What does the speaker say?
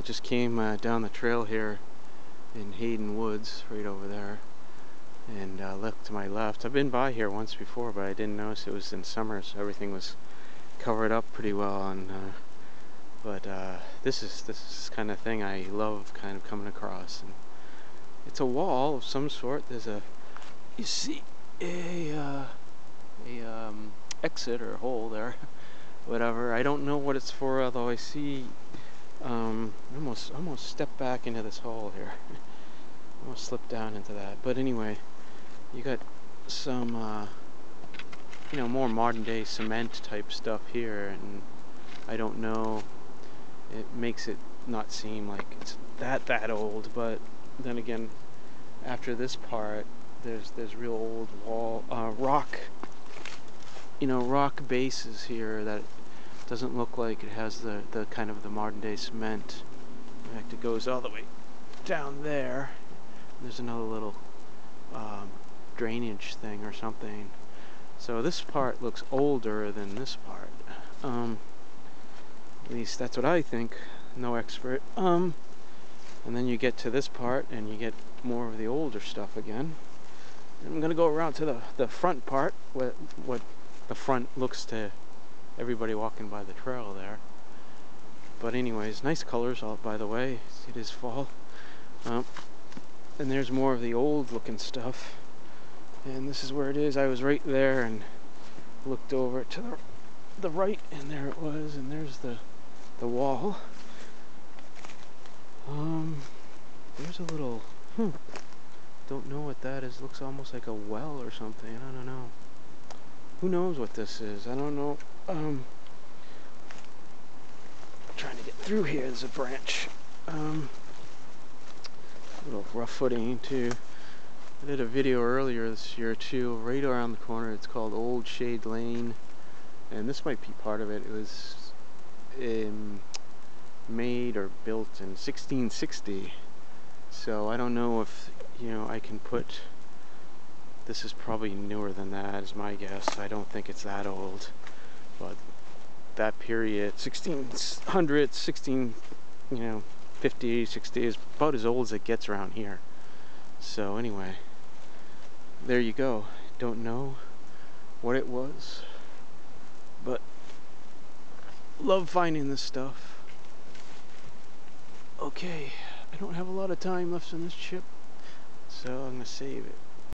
it just came uh, down the trail here in Hayden Woods, right over there, and uh, left to my left. I've been by here once before, but I didn't notice it was in summer, so everything was covered up pretty well. And uh, but uh, this is this is kind of thing I love, kind of coming across. And it's a wall of some sort. There's a you see a uh, a um, exit or hole there, whatever. I don't know what it's for, although I see um, almost almost stepped back into this hole here. almost slipped down into that. But anyway, you got some uh, you know more modern day cement type stuff here, and I don't know. It makes it not seem like it's that that old, but then again, after this part, there's there's real old wall uh, rock. You know, rock bases here that doesn't look like it has the, the kind of the modern day cement. In fact, it goes all the way down there. There's another little um, drainage thing or something. So this part looks older than this part. Um, at least that's what I think. No expert. Um, and then you get to this part and you get more of the older stuff again. I'm gonna go around to the, the front part, what, what the front looks to everybody walking by the trail there. But anyways, nice colors all by the way. It is fall. Um, and there's more of the old looking stuff. And this is where it is. I was right there and looked over to the the right and there it was and there's the the wall. Um there's a little hmm, don't know what that is. Looks almost like a well or something. I don't know. Who knows what this is? I don't know. Um, trying to get through here. There's a branch. Um, a little rough footing too. I did a video earlier this year too, right around the corner. It's called Old Shade Lane, and this might be part of it. It was um, made or built in 1660, so I don't know if you know I can put. This is probably newer than that, is my guess. I don't think it's that old. But that period 1600 16 you know 50 60 is about as old as it gets around here. So anyway there you go. Don't know what it was but love finding this stuff. Okay I don't have a lot of time left on this chip so I'm gonna save it